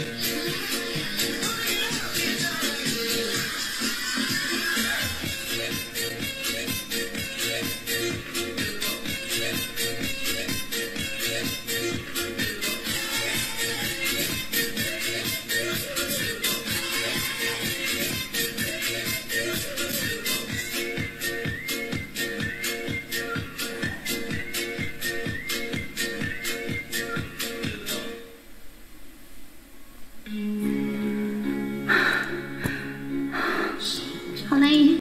Yeah. também.